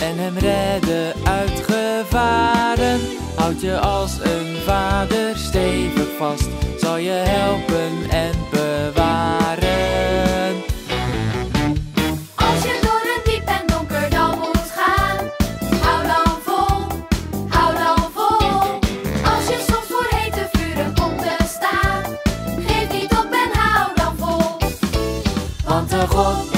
en hem redden uit gevaren. Houd je als een vader stevig vast, zal je helpen en bewaren. Als je door een diep en donker dan moet gaan, hou dan vol, hou dan vol. Als je soms voor hete vuren komt te staan, geef niet op en hou dan vol. Want de God